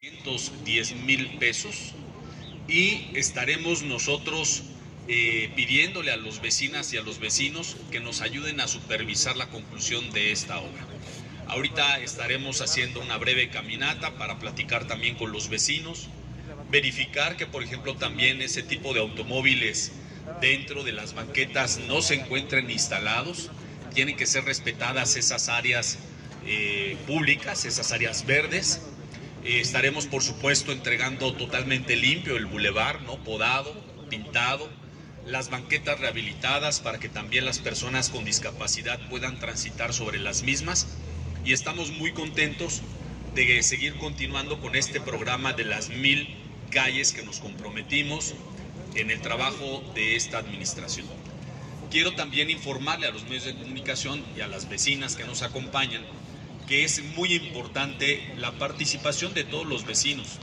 510 mil pesos y estaremos nosotros eh, pidiéndole a los vecinas y a los vecinos que nos ayuden a supervisar la conclusión de esta obra. Ahorita estaremos haciendo una breve caminata para platicar también con los vecinos, verificar que por ejemplo también ese tipo de automóviles dentro de las banquetas no se encuentren instalados, tienen que ser respetadas esas áreas eh, públicas, esas áreas verdes, eh, estaremos, por supuesto, entregando totalmente limpio el bulevar, ¿no? podado, pintado, las banquetas rehabilitadas para que también las personas con discapacidad puedan transitar sobre las mismas. Y estamos muy contentos de seguir continuando con este programa de las mil calles que nos comprometimos en el trabajo de esta administración. Quiero también informarle a los medios de comunicación y a las vecinas que nos acompañan que es muy importante la participación de todos los vecinos.